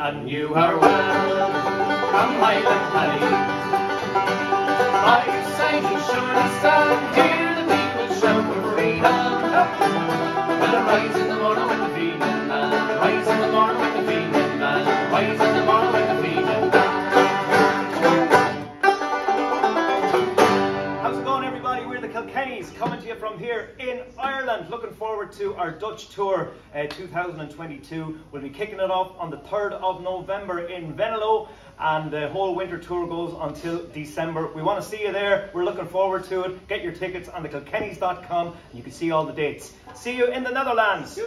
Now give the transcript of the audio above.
and knew her well from Highland Valley. By your side you surely stand, hear the people shout for freedom. Well, rise in the morning How's it going, everybody? We're the Kilkennys coming to you from here in Ireland. Looking forward to our Dutch tour uh, 2022. We'll be kicking it off on the 3rd of November in Venlo, and the whole winter tour goes until December. We want to see you there. We're looking forward to it. Get your tickets on the Kilkennys.com, and you can see all the dates. See you in the Netherlands.